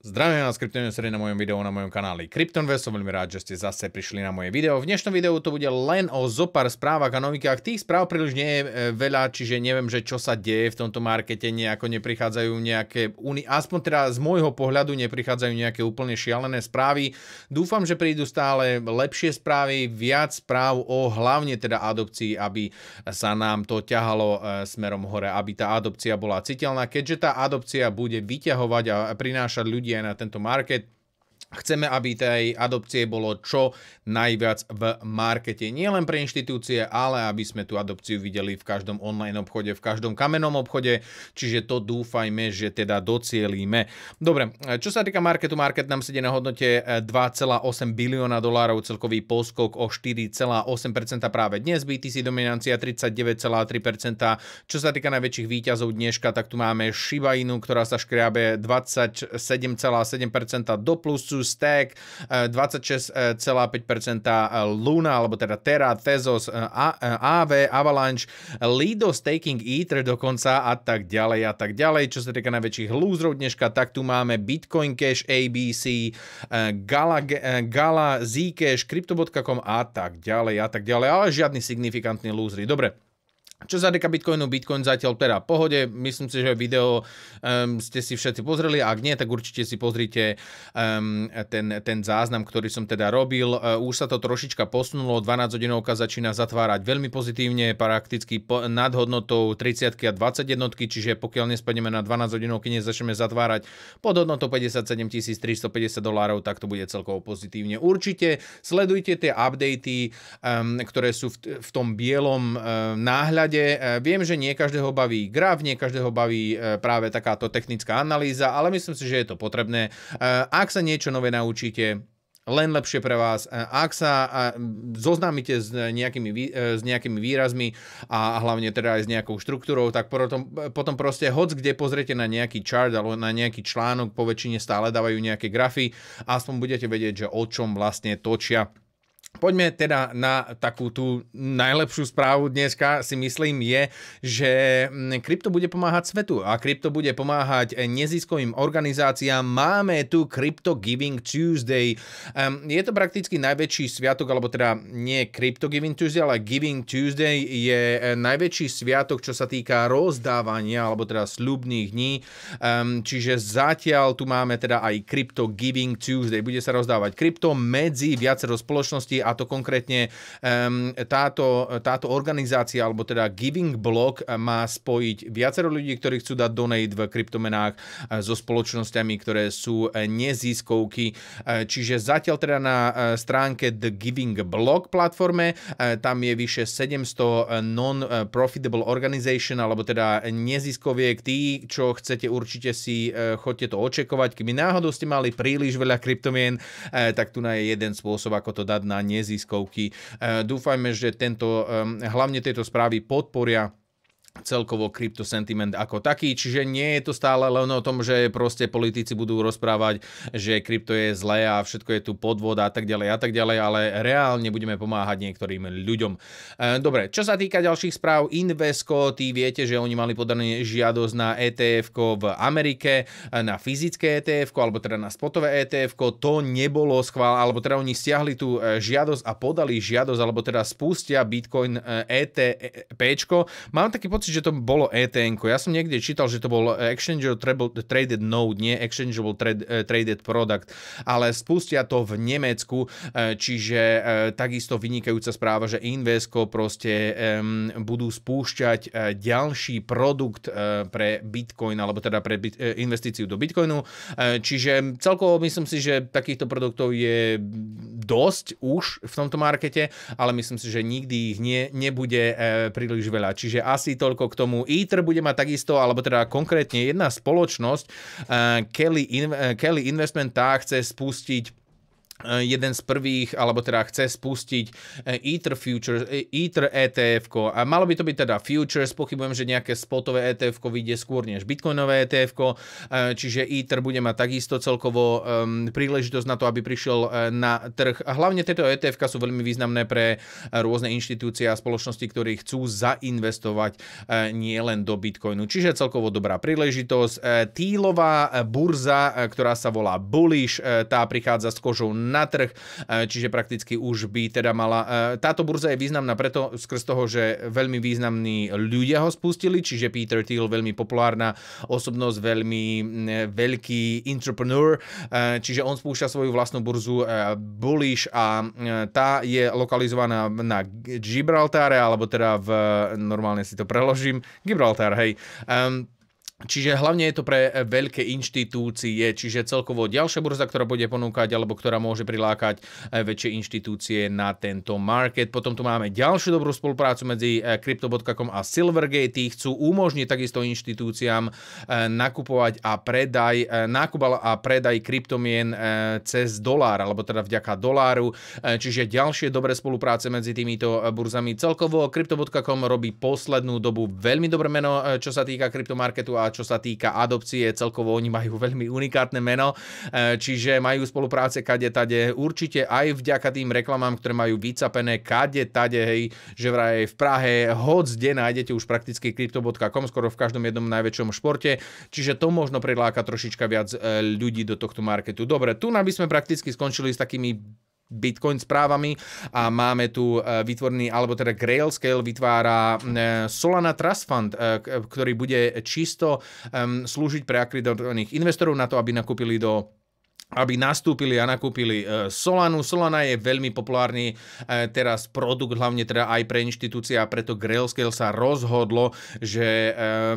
Zdravím vás, kryptoinvestori na mojom videu na mojom kanáli CryptoInvest. Som veľmi rád, že ste zase prišli na moje video. V dnešnom videu to bude len o zopár správach a novinkách. Tých správ príliš nie je e, veľa, čiže neviem, že čo sa deje v tomto markete. Nejako neprichádzajú nejaké, aspoň teda z môjho pohľadu neprichádzajú nejaké úplne šialené správy. Dúfam, že prídu stále lepšie správy, viac správ o hlavne teda adopcii, aby sa nám to ťahalo e, smerom hore, aby tá adopcia bola citeľná. Keďže tá adopcia bude vyťahovať a prinášať ľudí aj na tento market Chceme, aby tej adopcie bolo čo najviac v markete. Nie len pre inštitúcie, ale aby sme tú adopciu videli v každom online obchode, v každom kamennom obchode, čiže to dúfajme, že teda docielíme. Dobre, čo sa týka marketu, market nám sedí na hodnote 2,8 bilióna dolárov, celkový poskok o 4,8% práve dnes, BTC dominancia 39,3%. Čo sa týka najväčších výťazov dneška, tak tu máme Shiba Inu, ktorá sa škriabe 27,7% do plusu, Stack 26,5% Luna, alebo teda Terra, Tezos, AV, Avalanche, Lido, Staking Ether dokonca a tak ďalej a tak ďalej. Čo sa týka najväčších lúzrov dneška, tak tu máme Bitcoin Cash, ABC, Gala, Gala Zcash, Crypto.com a tak ďalej a tak ďalej, ale žiadny signifikantný lúzry. Dobre, čo sa týka Bitcoinu, Bitcoin zatiaľ teda pohode. Myslím si, že video um, ste si všetci pozreli. Ak nie, tak určite si pozrite um, ten, ten záznam, ktorý som teda robil. Uh, už sa to trošička posunulo. 12 hodinovka začína zatvárať veľmi pozitívne, prakticky po, nad hodnotou 30 a 21, čiže pokiaľ nespadneme na 12 hodinovky, nezačneme zatvárať pod hodnotou 57 350 dolárov, tak to bude celkovo pozitívne. Určite sledujte tie updaty, um, ktoré sú v, v tom bielom um, náhľade prípade e, viem, že nie každého baví graf, nie každého baví e, práve takáto technická analýza, ale myslím si, že je to potrebné. E, ak sa niečo nové naučíte, len lepšie pre vás. Ak sa zoznámite s nejakými, s nejakými výrazmi a hlavne teda aj s nejakou štruktúrou, tak potom, potom proste hoc kde pozriete na nejaký chart alebo na nejaký článok, po väčšine stále dávajú nejaké grafy, aspoň budete vedieť, že o čom vlastne točia Poďme teda na takú tú najlepšiu správu dneska si myslím je, že mm, krypto bude pomáhať svetu a krypto bude pomáhať neziskovým organizáciám. Máme tu Crypto Giving Tuesday. Je to prakticky najväčší sviatok, alebo teda nie Crypto Giving Tuesday, ale Giving Tuesday je e, najväčší sviatok, čo sa týka rozdávania, alebo teda slubných dní. Čiže zatiaľ tu máme teda aj Crypto Giving Tuesday. Bude sa rozdávať krypto medzi viacero spoločností a to konkrétne táto, táto organizácia, alebo teda Giving Block má spojiť viacero ľudí, ktorí chcú dať donate v kryptomenách eh, so spoločnosťami, ktoré sú eh, neziskovky. Eh, čiže zatiaľ teda na stránke The Giving Block platforme tam je vyše 700 non-profitable organization, alebo teda neziskoviek. Tí, čo chcete, určite si chodte to očekovať. Keby náhodou ste mali príliš veľa kryptomien, tak tu je jeden spôsob, ako to dať na neziskovky. E, dúfajme, že tento, hlavne tieto správy podporia celkovo krypto sentiment ako taký, čiže nie je to stále len o tom, že proste politici budú rozprávať, že krypto je zlé a všetko je tu podvod a tak ďalej a tak ďalej, ale reálne budeme pomáhať niektorým ľuďom. E, dobre, čo sa týka ďalších správ, Invesco, tí viete, že oni mali podané žiadosť na ETF v Amerike, e, na fyzické ETF, alebo teda na spotové ETF, to nebolo schvál, alebo teda oni stiahli tú e, žiadosť a podali žiadosť, alebo teda spustia Bitcoin ETP. Mám taký pocit, že to bolo ETN. Ja som niekde čítal, že to bol Exchangeable Traded Node, nie Exchangeable eh, Traded Product, ale spustia to v Nemecku, eh, čiže eh, takisto vynikajúca správa, že Invesco proste budú spúšťať ďalší produkt pre Bitcoin, alebo teda pre investíciu do Bitcoinu. Čiže celkovo myslím si, že takýchto produktov je dosť už v tomto markete, ale myslím si, že nikdy ich nie, nebude príliš veľa. Čiže asi to toľko k tomu. Ether bude mať takisto, alebo teda konkrétne jedna spoločnosť, uh, Kelly, In- uh, Kelly Investment, tá chce spustiť jeden z prvých, alebo teda chce spustiť eh, Ether Futures, eh, Ether ETF. A malo by to byť teda Futures, pochybujem, že nejaké spotové ETF vyjde skôr než Bitcoinové ETF, čiže Ether bude mať takisto celkovo um, príležitosť na to, aby prišiel na trh. A hlavne tieto ETF sú veľmi významné pre rôzne inštitúcie a spoločnosti, ktorí chcú zainvestovať uh, nie len do Bitcoinu. Čiže celkovo dobrá príležitosť. Týlová burza, ktorá sa volá Bullish, tá prichádza s kožou na trh, e, čiže prakticky už by teda mala... E, táto burza je významná preto skrz toho, že veľmi významní ľudia ho spustili, čiže Peter Thiel, veľmi populárna osobnosť, veľmi veľký entrepreneur, e, čiže on spúšťa svoju vlastnú burzu Bullish a tá je lokalizovaná na Gibraltáre, alebo teda v, normálne si to preložím, Gibraltar, hej. Um, Čiže hlavne je to pre veľké inštitúcie, čiže celkovo ďalšia burza, ktorá bude ponúkať alebo ktorá môže prilákať eh, väčšie inštitúcie na tento market. Potom tu máme ďalšiu dobrú spoluprácu medzi eh, Crypto.com a Silvergate. Chcú umožniť takisto inštitúciám eh, nakupovať a predaj, nákup a predaj kryptomien cez dolár, alebo teda vďaka doláru. Čiže ďalšie dobré spolupráce medzi týmito burzami. Celkovo Crypto.com robí poslednú dobu veľmi dobré meno, čo sa týka kryptomarketu a čo sa týka adopcie, celkovo oni majú veľmi unikátne meno, e, čiže majú spolupráce kade tade, určite aj vďaka tým reklamám, ktoré majú vycapené kade tade, hej, že vraj v Prahe, hoc kde nájdete už prakticky crypto.com, skoro v každom jednom najväčšom športe, čiže to možno priláka trošička viac e, ľudí do tohto marketu. Dobre, tu by sme prakticky skončili s takými Bitcoin správami a máme tu e, vytvorený, alebo teda Grailscale vytvára e, Solana Trust Fund, e, ktorý bude čisto slúžiť pre akreditovaných investorov na to, aby nakúpili do aby nastúpili a nakúpili e, Solanu. Solana je veľmi populárny e, teraz produkt, hlavne teda aj pre inštitúcie a preto Grailscale sa rozhodlo, že e,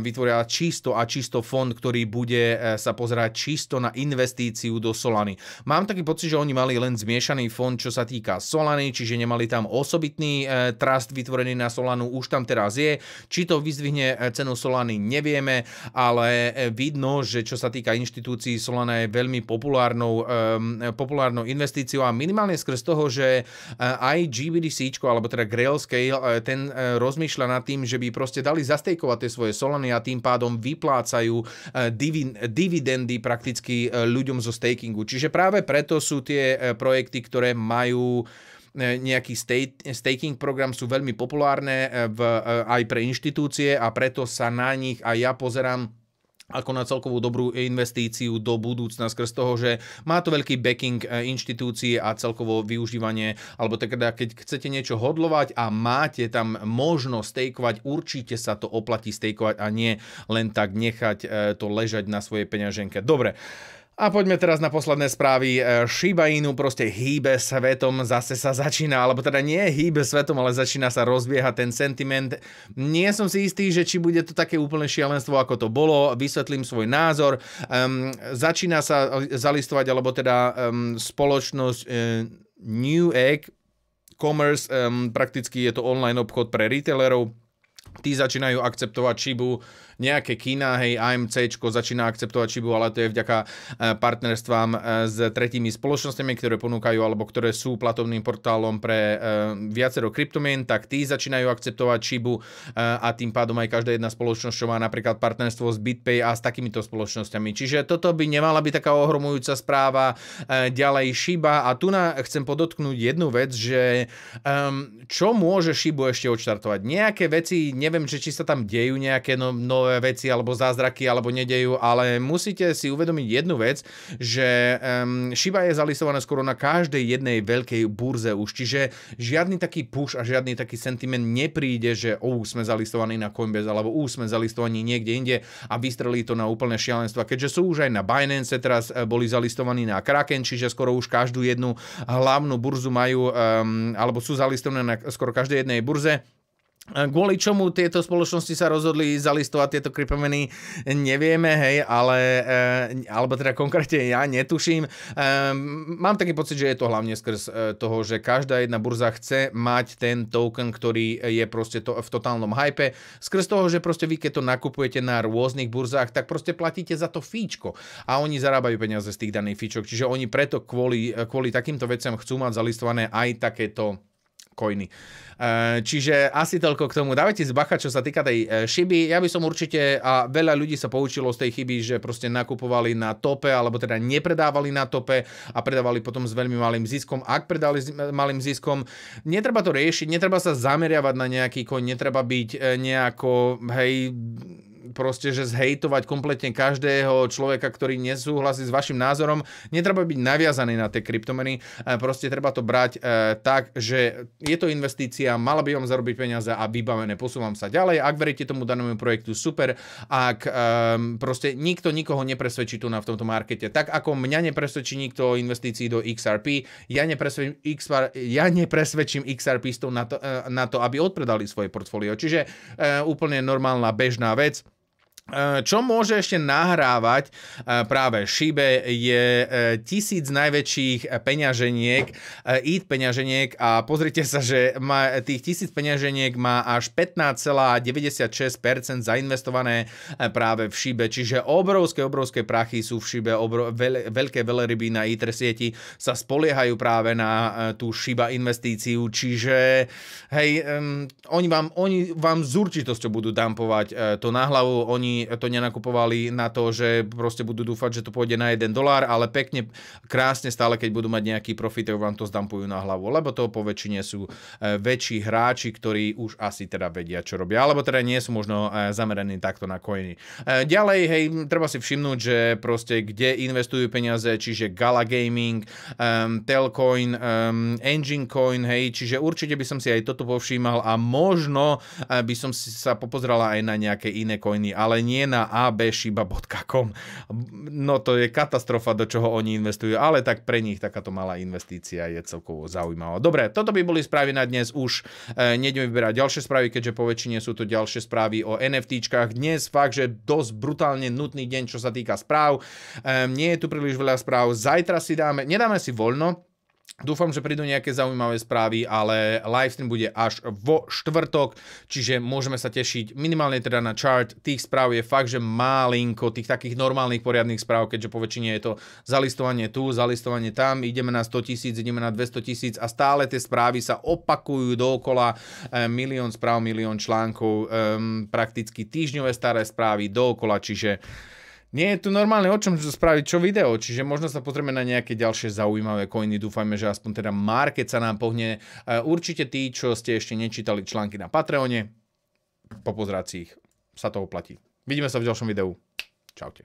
vytvoria čisto a čisto fond, ktorý bude sa pozerať čisto na investíciu do Solany. Mám taký pocit, že oni mali len zmiešaný fond, čo sa týka Solany, čiže nemali tam osobitný trust vytvorený na Solanu, už tam teraz je. Či to vyzdvihne cenu Solany, nevieme, ale vidno, že čo sa týka inštitúcií, Solana je veľmi populárna populárnou, populárnou investíciou a minimálne skrz toho, že uh, aj GBDC, alebo teda Grailscale, uh, ten uh, rozmýšľa nad tým, že by proste dali zastejkovať tie svoje solany a tým pádom vyplácajú divi- dividendy prakticky ľuďom zo stakingu. Čiže práve preto sú tie projekty, ktoré majú nejaký staking program sú veľmi populárne v, aj pre inštitúcie a preto sa na nich aj ja pozerám ako na celkovú dobrú investíciu do budúcna skrz toho, že má to veľký backing e, inštitúcií a celkovo využívanie, alebo teda keď chcete niečo hodlovať a máte tam možnosť stejkovať, určite sa to oplatí stejkovať a nie len tak nechať e, to ležať na svojej peňaženke. Dobre, a poďme teraz na posledné správy. E, Shiba Inu proste hýbe svetom, zase sa začína, alebo teda nie hýbe svetom, ale začína sa rozbiehať ten sentiment. Nie som si istý, že či bude to také úplne šialenstvo, ako to bolo. Vysvetlím svoj názor. Um, začína sa zalistovať, alebo teda um, spoločnosť uh, New Egg Commerce, um, prakticky je to online obchod pre retailerov. Tí začínajú akceptovať Shibu nejaké kina, hej, AMC začína akceptovať Shibu, ale to je vďaka e, partnerstvám e, s tretími spoločnosťami, ktoré ponúkajú alebo ktoré sú platovným portálom pre e, viacero kryptomien, tak tí začínajú akceptovať Shibu a tým pádom aj každá jedna spoločnosť, čo má napríklad partnerstvo s BitPay a s takýmito spoločnosťami. Čiže toto by nemala byť taká ohromujúca správa. Ďalej Shiba a tu na, chcem podotknúť jednu vec, že čo môže Shibu ešte odštartovať? Nejaké veci, neviem, že či sa tam dejú nejaké no, no nové veci alebo zázraky alebo nedejú, ale musíte si uvedomiť jednu vec, že um, Shiba je zalistované skoro na každej jednej veľkej burze už, čiže žiadny taký push a žiadny taký sentiment nepríde, že oh, sme zalistovaní na Coinbase alebo uh, sme zalistovaní niekde inde a vystrelí to na úplné šialenstva, keďže sú už aj na Binance, teraz e, boli zalistovaní na Kraken, čiže skoro už každú jednu hlavnú burzu majú um, alebo sú zalistované na skoro každej jednej burze Kvôli čomu tieto spoločnosti sa rozhodli zalistovať tieto kryptomeny, nevieme, hej, ale, e, alebo teda konkrétne ja netuším. E, mám taký pocit, že je to hlavne skrz e, toho, že každá jedna burza chce mať ten token, ktorý je proste to, v totálnom hype. Skrz toho, že proste vy, keď to nakupujete na rôznych burzách, tak proste platíte za to fíčko a oni zarábajú peniaze z tých daných fíčok. Čiže oni preto kvôli, kvôli takýmto veciam chcú mať zalistované aj takéto coiny. E, čiže asi toľko k tomu. Dávajte si čo sa týka tej e, šiby. Ja by som určite, a veľa ľudí sa poučilo z tej chyby, že proste nakupovali na tope, alebo teda nepredávali na tope a predávali potom s veľmi malým ziskom. Ak predali s malým ziskom, netreba to riešiť, netreba sa zameriavať na nejaký coin, netreba byť e, nejako, hej, proste, že zhejtovať kompletne každého človeka, ktorý nesúhlasí s vašim názorom. Netreba byť naviazaný na tie kryptomeny, e, proste treba to brať e, tak, že je to investícia, mala by vám zarobiť peniaze a vybavené, posúvam sa ďalej. Ak veríte tomu danému projektu, super. Ak um, proste nikto nikoho nepresvedčí tu na v tomto markete, tak ako mňa nepresvedčí nikto o investícii do XRP, ja nepresvedčím, XR, ja nepresvedčím XRPistov na to, na to, aby odpredali svoje portfólio. Čiže úplne normálna bežná vec. Eh, čo môže ešte nahrávať eh, práve Shibe je eh, tisíc najväčších peňaženiek, ETH peňaženiek. A pozrite sa, že má, tých tisíc peňaženiek má až 15,96% zainvestované práve v Shibe, čiže obrovské, obrovské prachy sú v Shibe, obro, veľ, veľké veľryby na Ether sieti sa spoliehajú práve na tú Shiba investíciu, čiže hej, um, oni, vám, oni vám s určitosťou budú dumpovať uh, to na hlavu, oni to nenakupovali na to, že proste budú dúfať, že to pôjde na 1 dolár, ale pekne, krásne stále, keď budú mať nejaký profit, vám to zdampujú na hlavu, lebo to po väčšine sú e, väčší hráči, ktorí už asi teda vedia, čo robia, alebo teda nie sú možno e, zameraní takto na coiny. E, ďalej, hej, treba si všimnúť, že proste kde investujú peniaze, čiže Gala Gaming, um, Telcoin, um, Engine Coin, hej, čiže určite by som si aj toto povšímal a možno by som sa popozrela aj na nejaké iné coiny, ale nie na abshiba.com. No to je katastrofa, do čoho oni investujú, ale tak pre nich takáto malá investícia je celkovo zaujímavá. Dobre, toto by boli správy na dnes, už e, nejdeme vyberať ďalšie správy, keďže po väčšine sú to ďalšie správy o NFTčkách. Dnes fakt, že dosť brutálne nutný deň, čo sa týka správ. E, nie je tu príliš veľa správ. Zajtra si dáme, nedáme si voľno, Dúfam, že prídu nejaké zaujímavé správy, ale livestream bude až vo štvrtok, čiže môžeme sa tešiť minimálne teda na chart. Tých správ je fakt, že malinko, tých takých normálnych poriadnych správ, keďže po väčšine je to zalistovanie tu, zalistovanie tam, ideme na 100 tisíc, ideme na 200 tisíc a stále tie správy sa opakujú dookola. E, milión správ, milión článkov, e, prakticky týždňové staré správy dookola, čiže nie je tu normálne o čom spraviť čo video, čiže možno sa pozrieme na nejaké ďalšie zaujímavé coiny, dúfajme, že aspoň teda market sa nám pohne. E, určite tí, čo ste ešte nečítali články na Patreone, popozrať si ich, sa to oplatí. Vidíme sa v ďalšom videu. Čaute.